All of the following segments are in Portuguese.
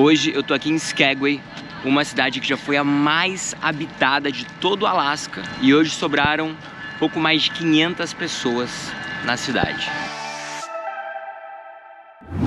Hoje eu tô aqui em Skagway, uma cidade que já foi a mais habitada de todo o Alasca e hoje sobraram pouco mais de 500 pessoas na cidade.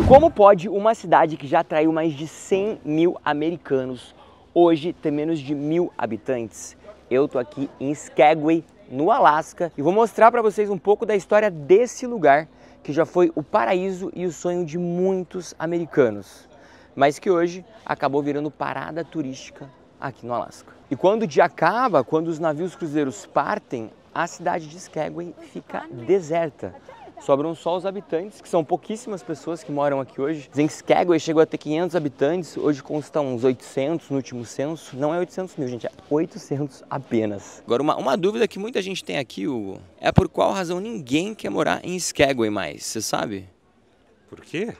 Como pode uma cidade que já atraiu mais de 100 mil americanos hoje ter menos de mil habitantes? Eu tô aqui em Skagway, no Alasca, e vou mostrar para vocês um pouco da história desse lugar que já foi o paraíso e o sonho de muitos americanos, mas que hoje acabou virando parada turística aqui no Alasca. E quando o dia acaba, quando os navios cruzeiros partem, a cidade de Skagway fica deserta. Sobram só os habitantes, que são pouquíssimas pessoas que moram aqui hoje. Dizem que Skagway chegou a ter 500 habitantes, hoje consta uns 800 no último censo. Não é 800 mil, gente, é 800 apenas. Agora, uma, uma dúvida que muita gente tem aqui, Hugo, é por qual razão ninguém quer morar em Skagway mais, você sabe? Por quê?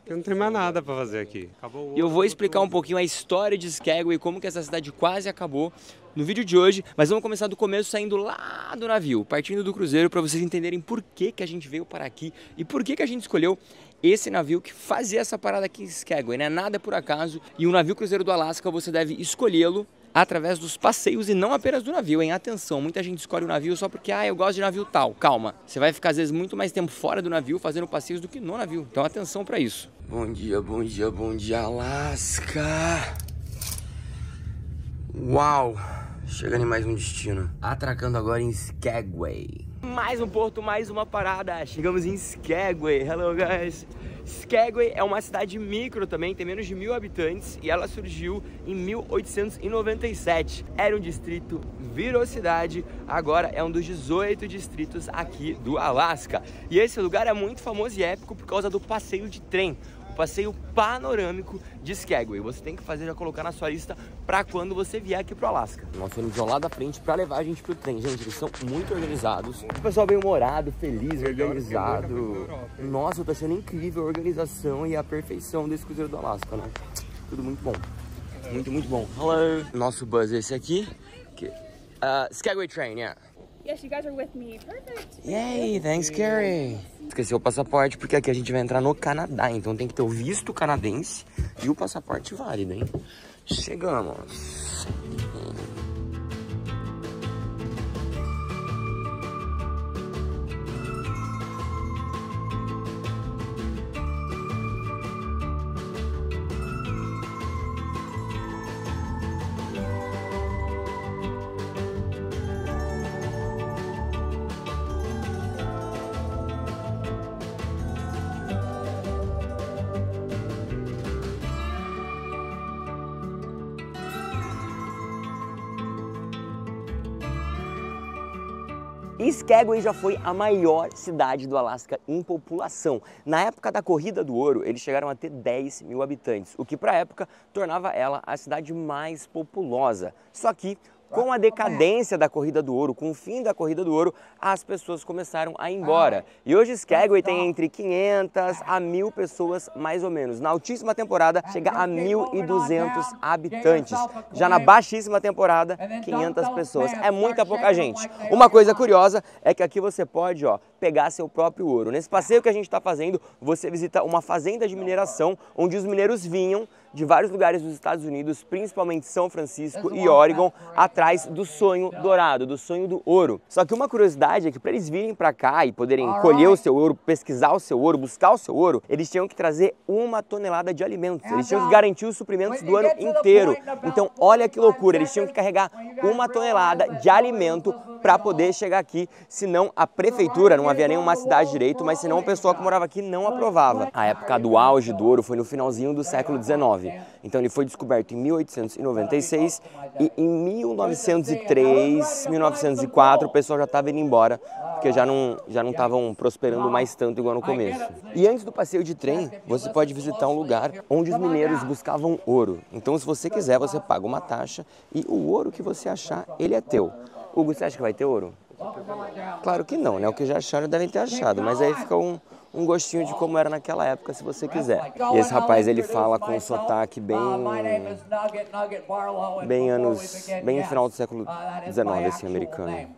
Porque não tem mais nada para fazer aqui. Acabou eu vou explicar um pouquinho a história de Skagway, como que essa cidade quase acabou no vídeo de hoje, mas vamos começar do começo saindo lá do navio, partindo do cruzeiro para vocês entenderem por que, que a gente veio para aqui e por que, que a gente escolheu esse navio que fazia essa parada aqui em Skagway, né? Nada por acaso. E um navio cruzeiro do Alasca você deve escolhê-lo através dos passeios e não apenas do navio, hein? Atenção, muita gente escolhe o navio só porque, ah, eu gosto de navio tal. Calma, você vai ficar às vezes muito mais tempo fora do navio fazendo passeios do que no navio. Então atenção para isso. Bom dia, bom dia, bom dia, Alasca. Uau, chegando em mais um destino. Atracando agora em Skagway. Mais um porto, mais uma parada. Chegamos em Skagway. Hello, guys. Skagway é uma cidade micro também, tem menos de mil habitantes e ela surgiu em 1897. Era um distrito, virou cidade, agora é um dos 18 distritos aqui do Alasca. E esse lugar é muito famoso e épico por causa do passeio de trem o passeio panorâmico de Skagway. Você tem que fazer, já colocar na sua lista para quando você vier aqui pro Alasca. Nós temos lá da frente para levar a gente pro trem. Gente, eles são muito organizados. O pessoal bem humorado, feliz, Melhor organizado. Nossa, tá achando incrível a organização e a perfeição desse cruzeiro do Alasca, né? Tudo muito bom. Muito, muito bom. Hello. Nosso bus é esse aqui. Uh, Skagway Train, yeah. Yes, you guys are with me. Perfect. Yay, thanks, Carrie. Esqueceu o passaporte porque aqui a gente vai entrar no Canadá, então tem que ter o visto canadense e o passaporte válido, hein? Chegamos. Skagway já foi a maior cidade do Alasca em população. Na época da Corrida do Ouro, eles chegaram a ter 10 mil habitantes, o que para a época tornava ela a cidade mais populosa. Só que com a decadência da corrida do ouro, com o fim da corrida do ouro, as pessoas começaram a ir embora. E hoje Skagway tem entre 500 a 1.000 pessoas, mais ou menos. Na altíssima temporada, chega a 1.200 habitantes. Já na baixíssima temporada, 500 pessoas. É muita pouca gente. Uma coisa curiosa é que aqui você pode ó, pegar seu próprio ouro. Nesse passeio que a gente está fazendo, você visita uma fazenda de mineração, onde os mineiros vinham de vários lugares dos Estados Unidos, principalmente São Francisco e Oregon, atrás do sonho dourado, do sonho do ouro. Só que uma curiosidade é que para eles virem para cá e poderem colher o seu ouro, pesquisar o seu ouro, buscar o seu ouro, eles tinham que trazer uma tonelada de alimentos. Eles tinham que garantir os suprimentos do ano inteiro. Então, olha que loucura, eles tinham que carregar uma tonelada de alimento para poder chegar aqui, senão a prefeitura, não havia nenhuma cidade direito, mas senão o pessoal que morava aqui não aprovava. A época do auge do ouro foi no finalzinho do século XIX. Então ele foi descoberto em 1896 e em 1903, 1904 o pessoal já estava indo embora, porque já não já não estavam prosperando mais tanto igual no começo. E antes do passeio de trem, você pode visitar um lugar onde os mineiros buscavam ouro. Então se você quiser, você paga uma taxa e o ouro que você achar, ele é teu. Hugo, você acha que vai ter ouro? Claro que não, né? O que já acharam devem ter achado, mas aí fica um, um gostinho de como era naquela época, se você quiser. E esse rapaz, ele fala com um sotaque bem... Bem anos... Bem final do século XIX, assim, americano.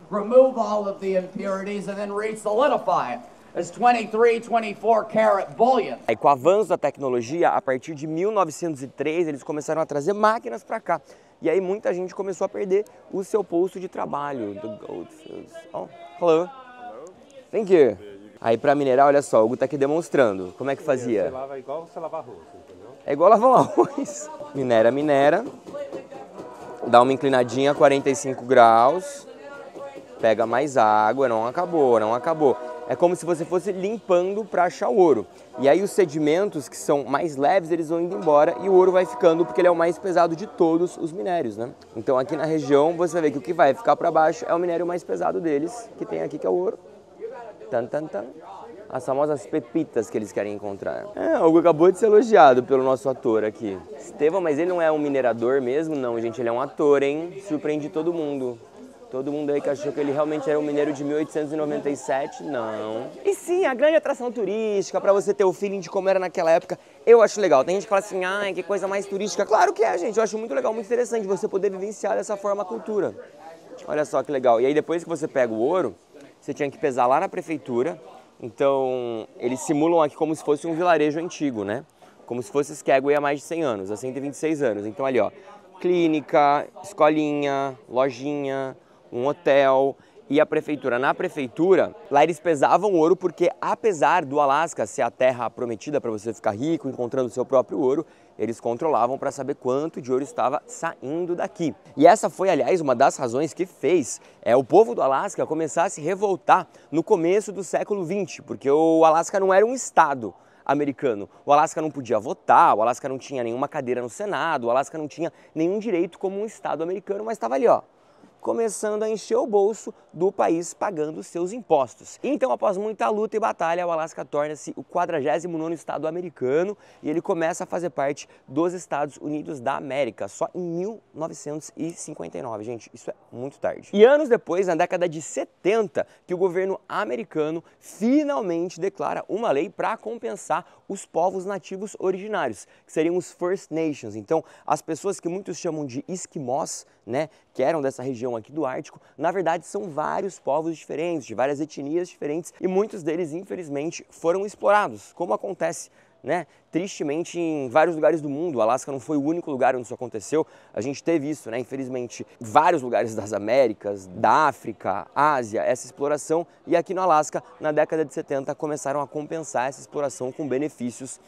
is 23, 24 karat bullion. Aí, com o avanço da tecnologia, a partir de 1903, eles começaram a trazer máquinas para cá. E aí muita gente começou a perder o seu posto de trabalho. The Goldfields. Oh, hello. Thank you. Aí para minerar, olha só, o Hugo tá aqui demonstrando. Como é que Você fazia? lava igual você lava arroz, entendeu? É igual lavar um arroz. Minera, minera. Dá uma inclinadinha a 45 graus. Pega mais água, não acabou, não acabou. É como se você fosse limpando para achar o ouro. E aí os sedimentos que são mais leves, eles vão indo embora e o ouro vai ficando porque ele é o mais pesado de todos os minérios, né? Então aqui na região você ver que o que vai ficar para baixo é o minério mais pesado deles, que tem aqui que é o ouro. Tan, tan, tan. As famosas pepitas que eles querem encontrar. É, o Hugo acabou de ser elogiado pelo nosso ator aqui. Estevão, mas ele não é um minerador mesmo, não, gente. Ele é um ator, hein? Surpreende todo mundo. Todo mundo aí que achou que ele realmente era um mineiro de 1897, não. E sim, a grande atração turística, para você ter o feeling de como era naquela época, eu acho legal. Tem gente que fala assim, ai, que coisa mais turística. Claro que é, gente. Eu acho muito legal, muito interessante você poder vivenciar dessa forma a cultura. Olha só que legal. E aí depois que você pega o ouro, você tinha que pesar lá na prefeitura. Então, eles simulam aqui como se fosse um vilarejo antigo, né? Como se fosse Skagway há mais de 100 anos, há 126 anos. Então, ali, ó, clínica, escolinha, lojinha, um hotel e a prefeitura. Na prefeitura, lá eles pesavam ouro porque, apesar do Alasca ser a terra prometida para você ficar rico, encontrando o seu próprio ouro, eles controlavam para saber quanto de ouro estava saindo daqui. E essa foi, aliás, uma das razões que fez é, o povo do Alasca começar a se revoltar no começo do século XX, porque o Alasca não era um estado americano. O Alasca não podia votar, o Alasca não tinha nenhuma cadeira no Senado, o Alasca não tinha nenhum direito como um estado americano, mas estava ali, ó, começando a encher o bolso do país pagando seus impostos. Então, após muita luta e batalha, o Alasca torna-se o 49º estado americano e ele começa a fazer parte dos Estados Unidos da América, só em 1959. Gente, isso é muito tarde. E anos depois, na década de 70, que o governo americano finalmente declara uma lei para compensar os povos nativos originários, que seriam os First Nations. Então, as pessoas que muitos chamam de esquimós, né, que eram dessa região aqui do Ártico, na verdade são vários povos diferentes, de várias etnias diferentes, e muitos deles, infelizmente, foram explorados, como acontece né? Tristemente, em vários lugares do mundo, o Alasca não foi o único lugar onde isso aconteceu. A gente teve isso, né? Infelizmente, vários lugares das Américas, da África, Ásia, essa exploração. E aqui no Alasca, na década de 70, começaram a compensar essa exploração com benefícios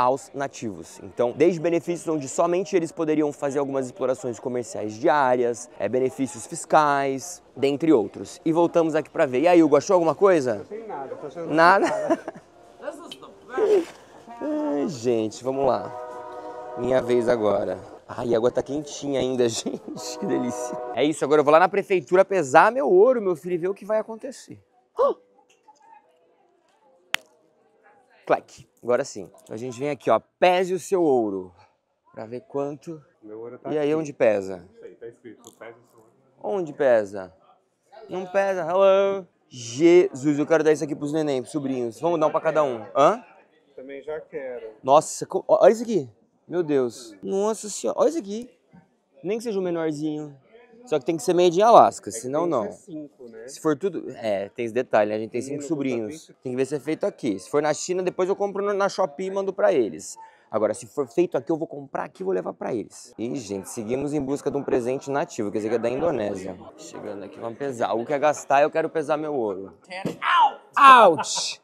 aos nativos. Então, desde benefícios onde somente eles poderiam fazer algumas explorações comerciais diárias, é, benefícios fiscais, dentre outros. E voltamos aqui para ver. E aí, Hugo, achou alguma coisa? Não nada, tô Nada? Ai, gente, vamos lá. Minha vez agora. Ai, a água tá quentinha ainda, gente. Que delícia. É isso, agora eu vou lá na prefeitura pesar meu ouro, meu filho, e ver o que vai acontecer. Ah! Clac. Agora sim. A gente vem aqui, ó. Pese o seu ouro. Pra ver quanto. Meu ouro tá E aí, aqui. onde pesa? Não sei, tá escrito, pesa o seu ouro. Onde pesa? Não pesa. Hello. Jesus, eu quero dar isso aqui pros neném, pros sobrinhos. Vamos dar um pra cada um. Hã? Também já quero. Nossa, olha isso aqui. Meu Deus. Nossa senhora. Olha isso aqui. Nem que seja o menorzinho. Só que tem que ser made em Alasca, É que senão que não. ser cinco, né? Se for tudo. É, tem esse detalhe, né? A gente tem cinco Menino, sobrinhos. Tem que ver se é feito aqui. Se for na China, depois eu compro na Shopee e mando pra eles. Agora, se for feito aqui, eu vou comprar aqui e vou levar pra eles. E, gente, seguimos em busca de um presente nativo, que esse aqui é da Indonésia. Chegando aqui, vamos pesar. O que é gastar, eu quero pesar meu ouro. Ouch!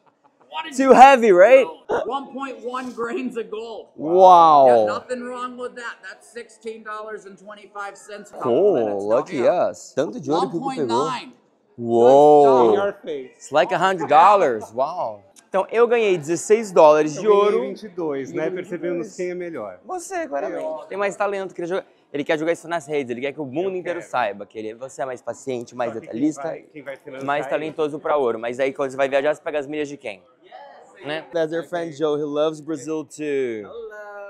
Too heavy, right? 1.1 grains of gold. Wow! Yeah, nothing wrong with that. That's $16.25. a couple Oh, minutes. Now, lucky here. us. Tanto de ouro que o Hugo pegou. 1.9. Uou! It's like a hundred dollars. Uau! Então, eu ganhei 16 dólares de Eu ganhei ouro. 22, né? Percebemos quem é melhor. Você, claramente. Tem mais talento. Queria jogar- Ele quer jogar isso nas redes. Ele quer que o mundo inteiro quero. saiba que ele... você é mais paciente, mais Só que quem detalhista, vai- quem vai mais é talentoso para ouro. Mas aí, quando você vai viajar, você pega as milhas de quem? Né? That's our friend Joe. He loves Brazil too.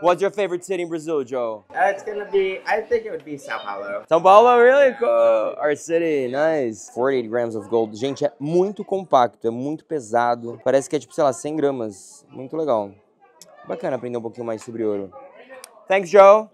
What's your favorite city in Brazil, Joe? Uh, it's gonna be. I think it would be Sao Paulo. São Paulo, really? Cool. Our city, nice. 48 grams of gold. Gente, é muito compacto, é muito pesado. Parece que é tipo, sei lá, 100 gramas. Muito legal. Bacana aprender um pouquinho mais sobre ouro. Thanks, Joe.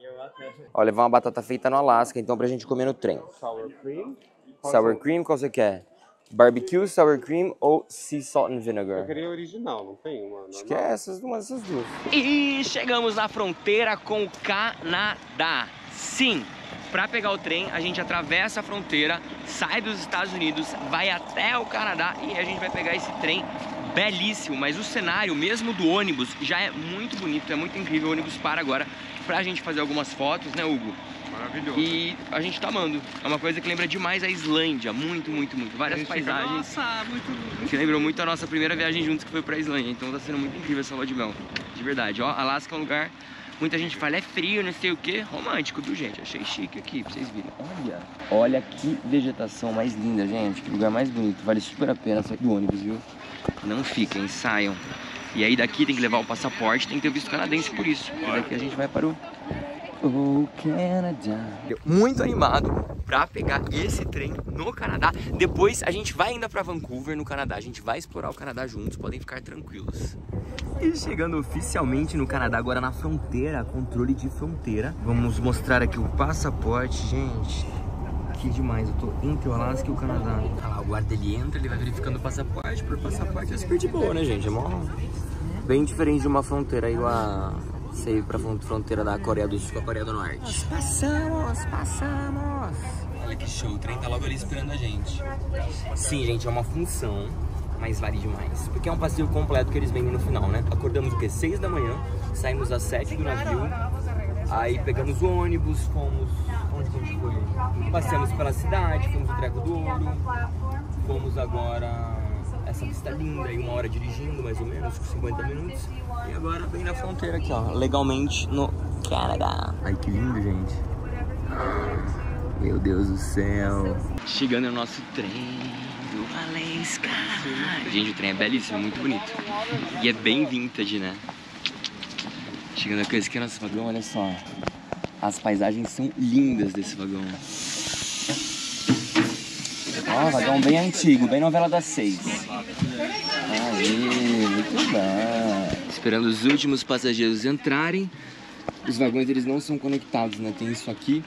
Ó, levar uma batata feita no Alasca, então, pra gente comer no trem. Sour cream. Sour são- cream, qual você quer? Barbecue, sour cream ou sea salt and Eu vinegar? queria original, não tem uma? Acho que é essas, uma dessas duas. E chegamos na fronteira com o Canadá. Sim, para pegar o trem, a gente atravessa a fronteira, sai dos Estados Unidos, vai até o Canadá e a gente vai pegar esse trem belíssimo. Mas o cenário, mesmo do ônibus, já é muito bonito, é muito incrível. O ônibus para agora pra gente fazer algumas fotos, né, Hugo? Maravilhoso. E a gente tá amando. É uma coisa que lembra demais a Islândia. Muito, muito, muito. Várias paisagens. Nossa, muito Que lembrou muito a nossa primeira viagem juntos que foi pra Islândia. Então tá sendo muito incrível essa lua de mel. De verdade. Ó, Alasca é um lugar. Muita gente fala, é frio, não sei o que. Romântico, viu, gente? Achei chique aqui pra vocês virem. Olha, olha que vegetação mais linda, gente. Que lugar mais bonito. Vale super a pena sair do ônibus, viu? Não fiquem, saiam. E aí daqui tem que levar o passaporte, tem que ter visto canadense por isso. E daqui a gente vai para o Muito animado pra pegar esse trem no Canadá. Depois a gente vai ainda pra Vancouver, no Canadá. A gente vai explorar o Canadá juntos, podem ficar tranquilos. E chegando oficialmente no Canadá, agora na fronteira, controle de fronteira. Vamos mostrar aqui o passaporte, gente. Que demais, eu tô entre o Alasca e o Canadá. Olha lá, o guarda ele entra, ele vai verificando o passaporte. Por passaporte é super de boa, né, gente? É mó... Bem diferente de uma fronteira aí lá pra fron- fronteira da Coreia do Sul com a Coreia do Norte. Nós passamos, passamos. Olha que show, o trem tá logo ali esperando a gente. Sim, gente, é uma função, mas vale demais. Porque é um passeio completo que eles vendem no final, né? Acordamos o quê? 6 da manhã, saímos às 7 do navio, aí pegamos o ônibus, fomos. Onde que a gente foi? Passeamos pela cidade, fomos no Treco do Ouro, fomos agora essa pista linda e uma hora dirigindo, mais ou menos, com 50 minutos. E agora bem na fronteira aqui, ó, legalmente no Canadá. Ai, que lindo, gente. Meu Deus do céu. Chegando no nosso trem do Alasca. Gente, o trem é belíssimo, muito bonito. E é bem vintage, né? Chegando aqui, esse aqui é o nosso vagão, olha só. As paisagens são lindas desse vagão. Ó, vagão bem antigo, bem novela das seis. Aí, muito bom. Esperando os últimos passageiros entrarem. Os vagões eles não são conectados, né? Tem isso aqui.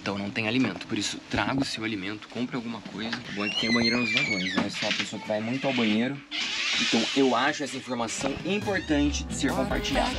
Então não tem alimento, por isso traga o seu alimento, compre alguma coisa. O bom é que tem banheiro nos vagões, não é só a pessoa que vai muito ao banheiro. Então eu acho essa informação importante de ser compartilhada.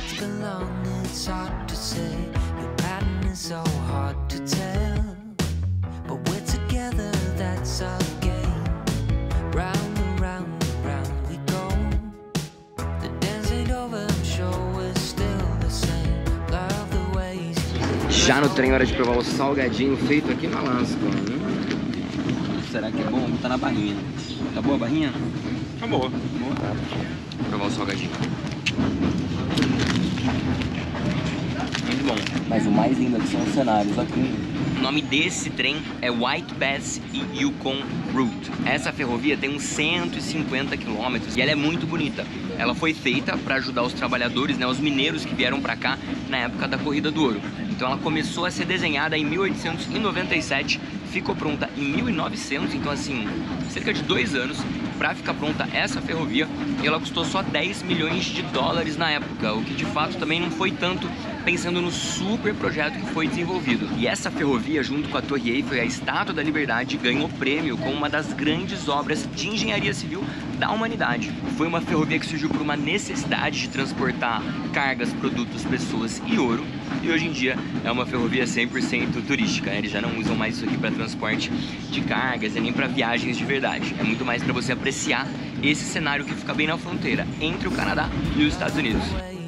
Já no trem, hora de provar o salgadinho feito aqui no Alasca. Hum. Será que é bom? Tá na barrinha. Tá boa a barrinha? Acabou. Boa. Vou provar o salgadinho. Muito bom. Mas o mais lindo aqui são os cenários aqui. O nome desse trem é White Pass e Yukon Route. Essa ferrovia tem uns 150 quilômetros e ela é muito bonita. Ela foi feita para ajudar os trabalhadores, né, os mineiros que vieram para cá na época da Corrida do Ouro. Então ela começou a ser desenhada em 1897, ficou pronta em 1900, então assim, cerca de dois anos para ficar pronta essa ferrovia e ela custou só 10 milhões de dólares na época, o que de fato também não foi tanto pensando no super projeto que foi desenvolvido. E essa ferrovia, junto com a Torre Eiffel e a Estátua da Liberdade, ganhou prêmio como uma das grandes obras de engenharia civil da humanidade. Foi uma ferrovia que surgiu por uma necessidade de transportar cargas, produtos, pessoas e ouro. E hoje em dia é uma ferrovia 100% turística. né? Eles já não usam mais isso aqui para transporte de cargas e nem para viagens de verdade. É muito mais para você apreciar esse cenário que fica bem na fronteira entre o Canadá e os Estados Unidos.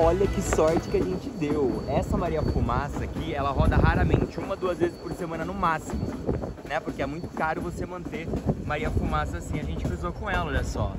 Olha que sorte que a gente deu. Essa Maria Fumaça aqui, ela roda raramente, uma, duas vezes por semana no máximo, né? Porque é muito caro você manter Maria Fumaça assim. A gente cruzou com ela, olha só.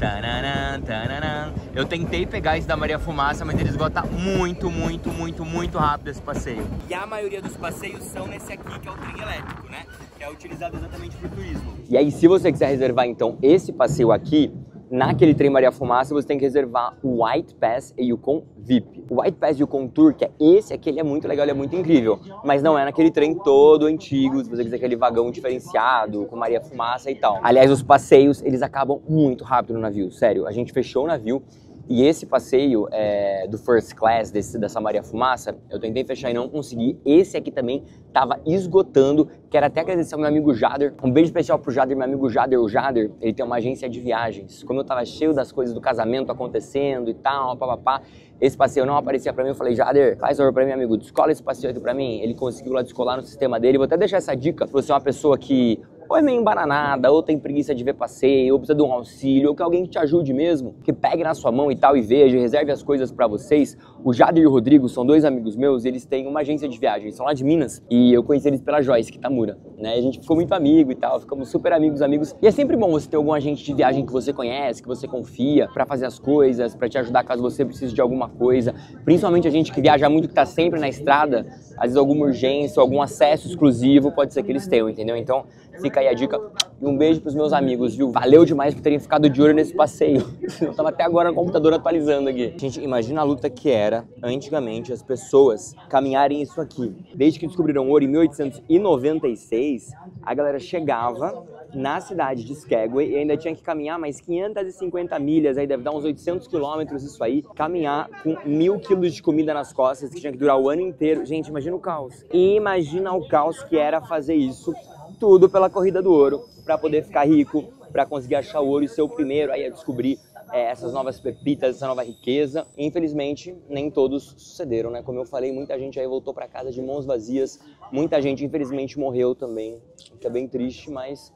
Tananã, tananã. Eu tentei pegar esse da Maria Fumaça, mas ele esgota muito, muito, muito, muito rápido esse passeio. E a maioria dos passeios são nesse aqui, que é o trem elétrico, né? que é utilizado exatamente para o turismo. E aí, se você quiser reservar então esse passeio aqui, naquele trem Maria Fumaça, você tem que reservar o White Pass e o Com VIP. O White Pass e o Com Tour, que é esse aqui, ele é muito legal, ele é muito incrível, mas não é naquele trem todo antigo, se você quiser aquele vagão diferenciado, com Maria Fumaça e tal. Aliás, os passeios, eles acabam muito rápido no navio, sério. A gente fechou o navio e esse passeio é, do First Class, desse, dessa Maria Fumaça, eu tentei fechar e não consegui. Esse aqui também tava esgotando. Quero até agradecer ao meu amigo Jader. Um beijo especial pro Jader, meu amigo Jader. O Jader, ele tem uma agência de viagens. Como eu tava cheio das coisas do casamento acontecendo e tal, papapá, esse passeio não aparecia pra mim. Eu falei, Jader, faz favor pra mim, amigo, descola esse passeio aqui pra mim. Ele conseguiu lá descolar no sistema dele. Vou até deixar essa dica se você é uma pessoa que ou é meio embananada, ou tem preguiça de ver passeio, ou precisa de um auxílio, ou que alguém te ajude mesmo, que pegue na sua mão e tal e veja, reserve as coisas pra vocês. O Jader e o Rodrigo são dois amigos meus, eles têm uma agência de viagens, são lá de Minas, e eu conheci eles pela Joyce Kitamura, né? A gente ficou muito amigo e tal, ficamos super amigos, amigos. E é sempre bom você ter algum agente de viagem que você conhece, que você confia, pra fazer as coisas, pra te ajudar caso você precise de alguma coisa. Principalmente a gente que viaja muito, que tá sempre na estrada, às vezes alguma urgência, algum acesso exclusivo, pode ser que eles tenham, entendeu? Então, fica aí a dica. E um beijo pros meus amigos, viu? Valeu demais por terem ficado de olho nesse passeio. Eu tava até agora no computador atualizando aqui. Gente, imagina a luta que era, antigamente, as pessoas caminharem isso aqui. Desde que descobriram ouro em 1896, a galera chegava na cidade de Skagway e ainda tinha que caminhar mais 550 milhas, aí deve dar uns 800 quilômetros isso aí, caminhar com mil quilos de comida nas costas, que tinha que durar o ano inteiro. Gente, imagina o caos. E imagina o caos que era fazer isso tudo pela corrida do ouro, para poder ficar rico, para conseguir achar o ouro e ser o primeiro aí a descobrir é, essas novas pepitas, essa nova riqueza. Infelizmente, nem todos sucederam, né? Como eu falei, muita gente aí voltou para casa de mãos vazias, muita gente infelizmente morreu também, que é bem triste, mas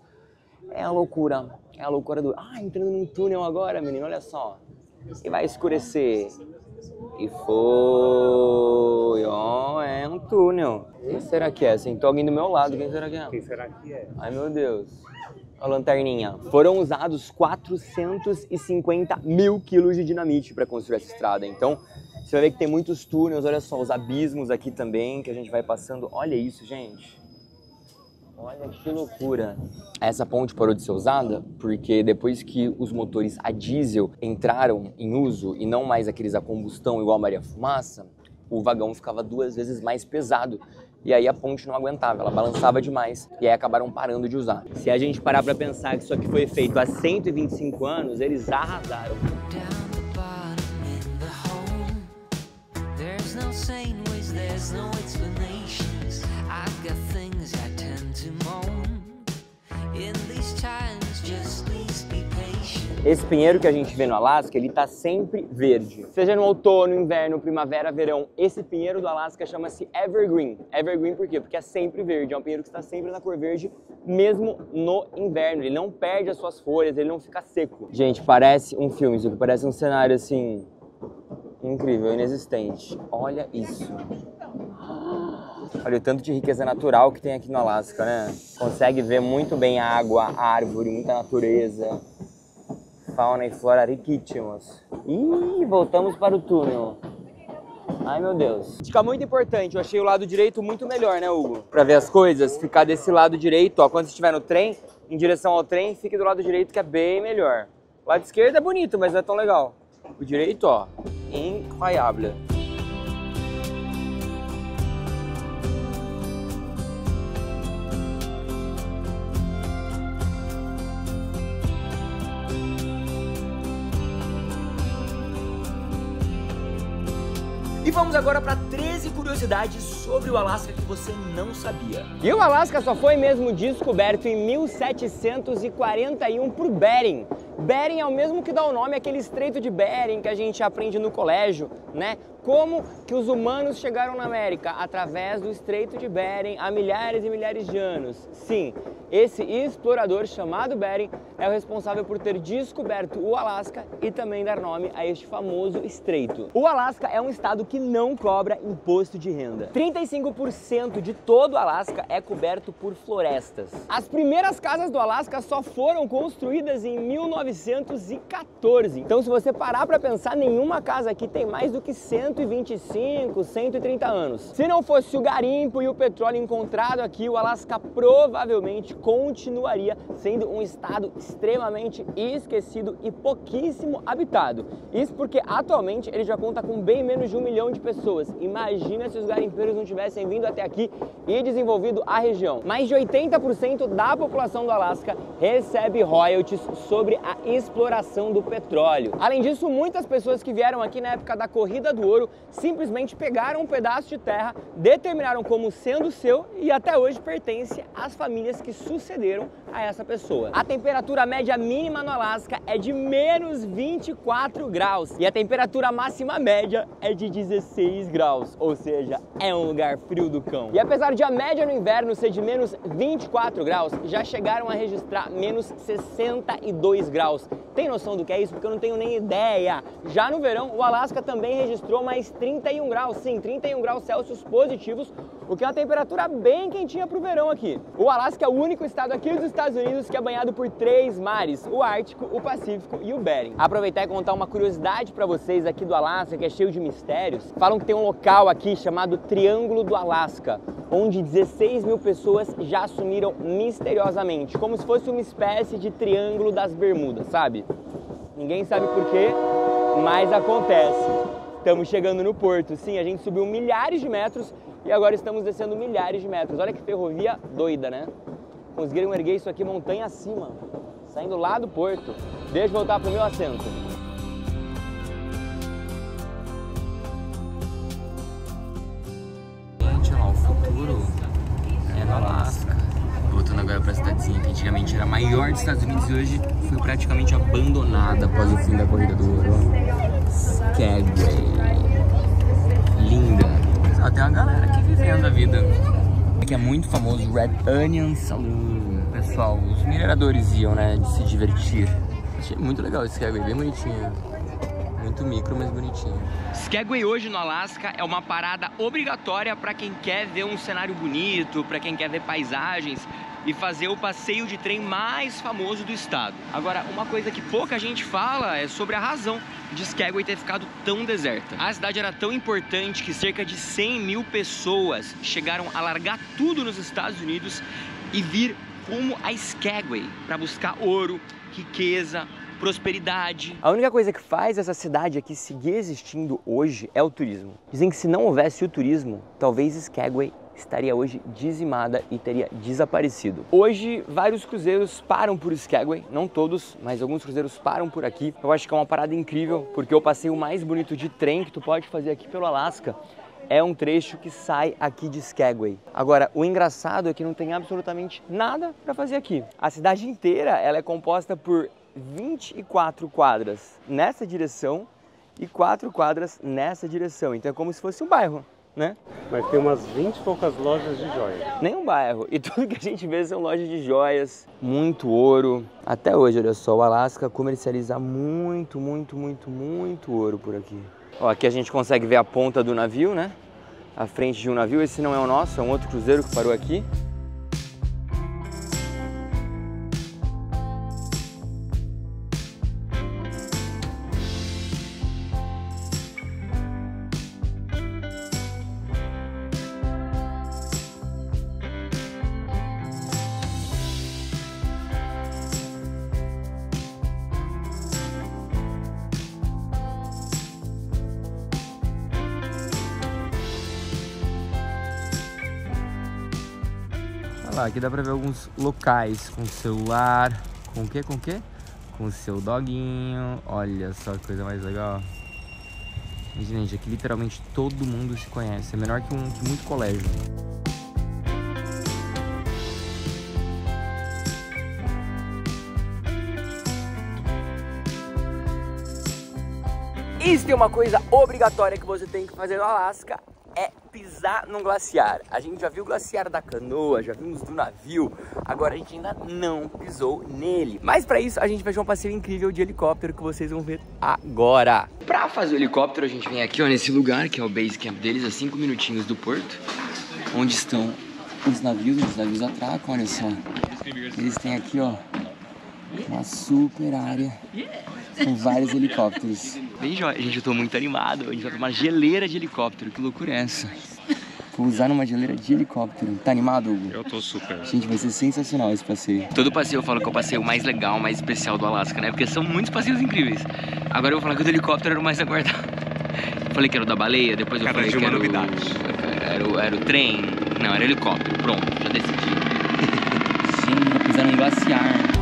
é a loucura, é a loucura do. Ah, entrando num túnel agora, menino, olha só. E vai escurecer. E foi, ó, é um túnel. Quem será que é? Sentou alguém do meu lado, quem será que é? Quem será que é? Ai, meu Deus. A lanterninha. Foram usados 450 mil quilos de dinamite para construir essa estrada. Então, você vai ver que tem muitos túneis, olha só, os abismos aqui também, que a gente vai passando. Olha isso, gente. Olha que loucura. Essa ponte parou de ser usada porque depois que os motores a diesel entraram em uso e não mais aqueles a combustão igual a Maria Fumaça, o vagão ficava duas vezes mais pesado. E aí a ponte não aguentava, ela balançava demais e aí acabaram parando de usar. Se a gente parar para pensar que isso aqui foi feito há 125 anos, eles arrasaram. down Esse pinheiro que a gente vê no Alasca, ele tá sempre verde. Seja no outono, inverno, primavera, verão, esse pinheiro do Alasca chama-se evergreen. Evergreen por quê? Porque é sempre verde, é um pinheiro que está sempre na cor verde, mesmo no inverno. Ele não perde as suas folhas, ele não fica seco. Gente, parece um filme, isso aqui parece um cenário assim incrível, inexistente. Olha isso. Olha o tanto de riqueza natural que tem aqui no Alasca, né? Consegue ver muito bem água, árvore, muita natureza. Fauna e flora riquíssimos. Ih, voltamos para o túnel. Ai meu Deus. Fica muito importante, eu achei o lado direito muito melhor, né, Hugo? Pra ver as coisas, ficar desse lado direito, ó. Quando você estiver no trem, em direção ao trem, fique do lado direito que é bem melhor. O lado esquerdo é bonito, mas não é tão legal. O direito, ó, incroyable. Vamos agora para 13 curiosidades sobre o Alasca que você não sabia. E o Alasca só foi mesmo descoberto em 1741 por Bering. Bering é o mesmo que dá o nome àquele estreito de Bering que a gente aprende no colégio, né? Como que os humanos chegaram na América? Através do estreito de Bering há milhares e milhares de anos. Sim, esse explorador chamado Bering é o responsável por ter descoberto o Alasca e também dar nome a este famoso estreito. O Alasca é um estado que não cobra imposto de renda. 35% de todo o Alasca é coberto por florestas. As primeiras casas do Alasca só foram construídas em 1900 1914. Então, se você parar para pensar, nenhuma casa aqui tem mais do que 125, 130 anos. Se não fosse o garimpo e o petróleo encontrado aqui, o Alasca provavelmente continuaria sendo um estado extremamente esquecido e pouquíssimo habitado. Isso porque atualmente ele já conta com bem menos de um milhão de pessoas. Imagina se os garimpeiros não tivessem vindo até aqui e desenvolvido a região. Mais de 80% da população do Alasca recebe royalties sobre a exploração do petróleo. Além disso, muitas pessoas que vieram aqui na época da corrida do ouro simplesmente pegaram um pedaço de terra, determinaram como sendo seu e até hoje pertence às famílias que sucederam a essa pessoa. A temperatura média mínima no Alasca é de menos 24 graus e a temperatura máxima média é de 16 graus, ou seja, é um lugar frio do cão. E apesar de a média no inverno ser de menos 24 graus, já chegaram a registrar menos 62 graus. Tem noção do que é isso? Porque eu não tenho nem ideia. Já no verão, o Alasca também registrou mais 31 graus, sim, 31 graus Celsius positivos, o que é uma temperatura bem quentinha para o verão aqui. O Alasca é o único estado aqui dos Estados Unidos que é banhado por três mares, o Ártico, o Pacífico e o Bering. Aproveitar e contar uma curiosidade para vocês aqui do Alasca, que é cheio de mistérios. Falam que tem um local aqui chamado Triângulo do Alasca, onde 16 mil pessoas já sumiram misteriosamente, como se fosse uma espécie de Triângulo das Bermudas, sabe? Ninguém sabe porquê, mas acontece. Estamos chegando no porto. Sim, a gente subiu milhares de metros e agora estamos descendo milhares de metros. Olha que ferrovia doida, né? Conseguiram erguer isso aqui montanha acima, saindo lá do porto. Deixa eu voltar pro meu assento. É no Alasca. Voltando agora pra cidadezinha que antigamente era a maior dos Estados Unidos e hoje foi praticamente abandonada após o fim da corrida do ouro. Skagway. Linda. Só tem uma galera aqui vivendo a vida. Aqui é muito famoso Red Onion Saloon. Pessoal, os mineradores iam, né, de se divertir. Achei muito legal esse Skagway, bem bonitinho. Muito micro, mas bonitinho. Skagway hoje no Alasca é uma parada obrigatória para quem quer ver um cenário bonito, para quem quer ver paisagens e fazer o passeio de trem mais famoso do estado. Agora, uma coisa que pouca gente fala é sobre a razão de Skagway ter ficado tão deserta. A cidade era tão importante que cerca de 100 mil pessoas chegaram a largar tudo nos Estados Unidos e vir rumo a Skagway para buscar ouro, riqueza, prosperidade. A única coisa que faz essa cidade aqui seguir existindo hoje é o turismo. Dizem que se não houvesse o turismo, talvez Skagway estaria hoje dizimada e teria desaparecido. Hoje, vários cruzeiros param por Skagway, não todos, mas alguns cruzeiros param por aqui. Eu acho que é uma parada incrível, porque o passeio mais bonito de trem que tu pode fazer aqui pelo Alasca é um trecho que sai aqui de Skagway. Agora, o engraçado é que não tem absolutamente nada para fazer aqui. A cidade inteira ela é composta por 24 quadras nessa direção e quatro quadras nessa direção. Então é como se fosse um bairro, né? Mas tem umas 20 e poucas lojas de joias. Nem um bairro. E tudo que a gente vê são lojas de joias, muito ouro. Até hoje, olha só, o Alasca comercializa muito, muito, muito, muito ouro por aqui. Ó, aqui a gente consegue ver a ponta do navio, né? A frente de um navio. Esse não é o nosso, é um outro cruzeiro que parou aqui. Aqui dá pra ver alguns locais com celular, com o quê, com o quê? Com o seu doguinho, olha só que coisa mais legal. E, gente, aqui literalmente todo mundo se conhece, é menor que, um, que muito colégio. E se tem uma coisa obrigatória que você tem que fazer no Alasca é pisar num glaciar. A gente já viu o glaciar da canoa, já vimos do navio, agora a gente ainda não pisou nele. Mas para isso a gente vai fazer um passeio incrível de helicóptero que vocês vão ver agora. Pra fazer o helicóptero a gente vem aqui ó, nesse lugar que é o base camp deles, a 5 minutinhos do porto, onde estão os navios, os navios atracam, olha só. Eles têm aqui ó Uma super área com vários helicópteros. Bem jóia. Gente, eu tô muito animado. A gente vai uma geleira de helicóptero. Que loucura é essa? Pousar numa geleira de helicóptero. Tá animado, Hugo? Eu tô super. Gente, vai ser sensacional esse passeio. Todo passeio eu falo que é o passeio mais legal, mais especial do Alasca, né? Porque são muitos passeios incríveis. Agora eu vou falar que o do helicóptero era o mais aguardado. Falei que era o da baleia, depois eu Cada falei dia que uma era o, novidade. era, o, era o trem. Não, era o helicóptero. Pronto, já decidi. Gente, vai pisar num glaciar.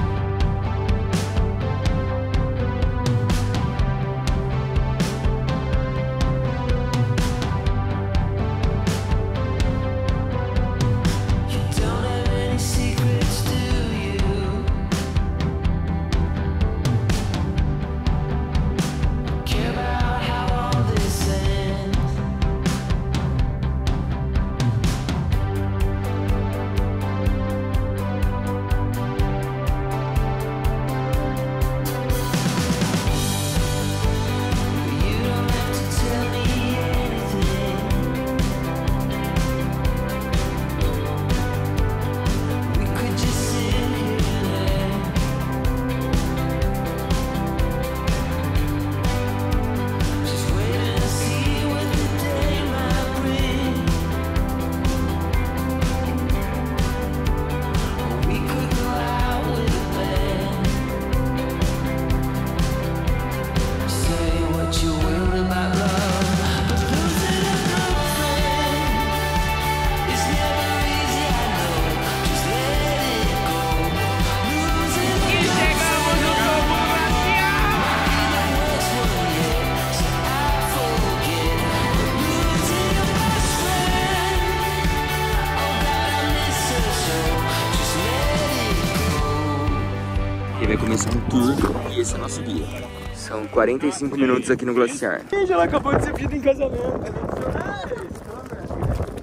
45 minutos aqui no glaciar. Gente, ela acabou de ser pedida em casamento.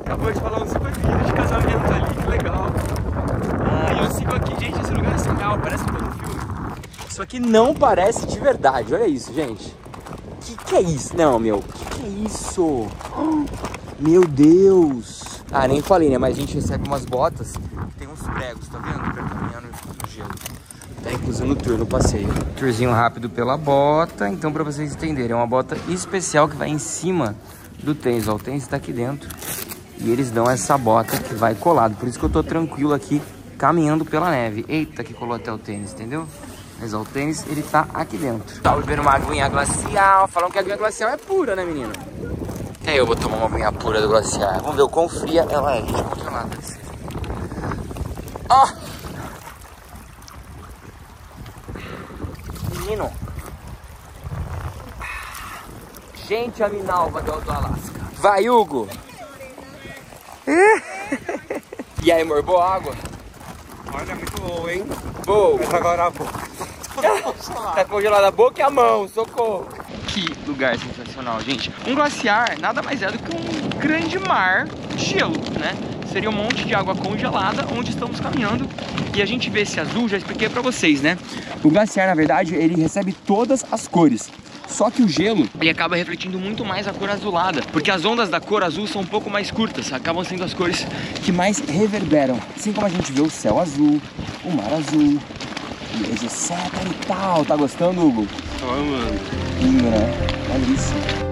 Acabou de falar um super pedido de casamento ali, que legal. Ah, eu sigo aqui, gente, esse lugar é surreal, parece um todo filme. Isso aqui não parece de verdade, olha isso, gente. Que que é isso? Não, meu, que que é isso? Meu Deus! Ah, nem falei, né? Mas a gente recebe umas botas, tem uns pregos, tá vendo? Pra no, no gelo. Incluso no tour, no passeio. Tourzinho rápido pela bota, então pra vocês entenderem, é uma bota especial que vai em cima do tênis. Ó, o tênis tá aqui dentro e eles dão essa bota que vai colado. Por isso que eu tô tranquilo aqui, caminhando pela neve. Eita, que colou até o tênis, entendeu? Mas ó, o tênis, ele tá aqui dentro. Tá bebendo uma aguinha glacial. Falam que a aguinha glacial é pura, né, menino? Até eu vou tomar uma aguinha pura do glaciar. Vamos ver o quão fria ela é. Ó! Menino. Gente, a Minalva do Alto Alasca. Vai, Hugo. E aí, amor, boa água? Olha, muito boa, hein? Boa. Mas agora a boca. Tá congelada a boca e a mão, socorro. Que lugar sensacional, gente. Um glaciar nada mais é do que um grande mar de gelo, né? Seria um monte de água congelada onde estamos caminhando. E a gente vê esse azul, já expliquei pra vocês, né? O glaciar, na verdade, ele recebe todas as cores. Só que o gelo, Ele acaba refletindo muito mais a cor azulada, porque as ondas da cor azul são um pouco mais curtas, acabam sendo as cores que mais reverberam. Assim como a gente vê o céu azul, o mar azul, e etc e tal. Tá gostando, Hugo? Tô amando. Lindo, né? Olha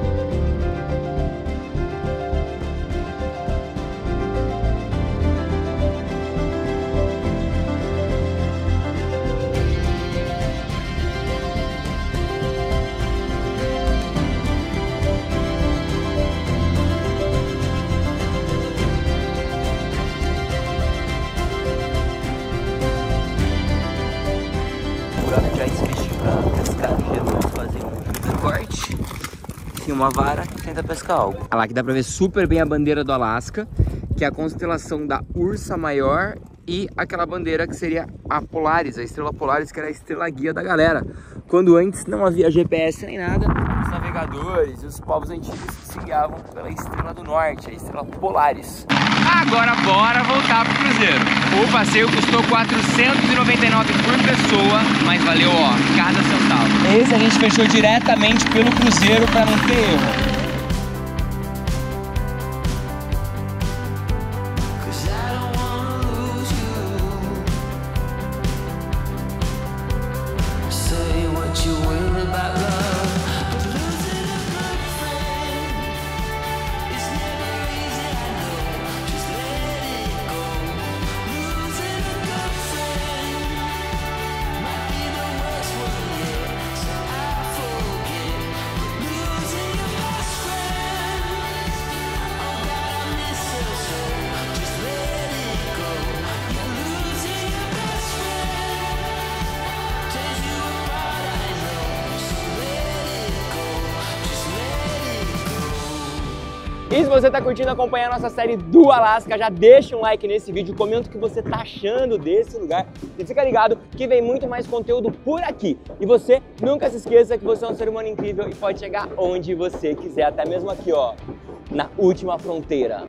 uma vara e tenta pescar algo. Olha lá que dá pra ver super bem a bandeira do Alasca, que é a constelação da Ursa Maior e aquela bandeira que seria a Polaris, a estrela Polaris, que era a estrela guia da galera. Quando antes não havia GPS nem nada, os navegadores e os povos antigos se guiavam pela estrela do norte, a estrela Polaris. Agora bora voltar pro cruzeiro. O passeio custou 499 por pessoa, mas valeu ó, cada centavo. Esse a gente fechou diretamente pelo cruzeiro para não ter erro. Se você está curtindo acompanhar a nossa série do Alasca, já deixa um like nesse vídeo, comenta o que você está achando desse lugar e fica ligado que vem muito mais conteúdo por aqui. E você nunca se esqueça que você é um ser humano incrível e pode chegar onde você quiser, até mesmo aqui, ó, na última fronteira.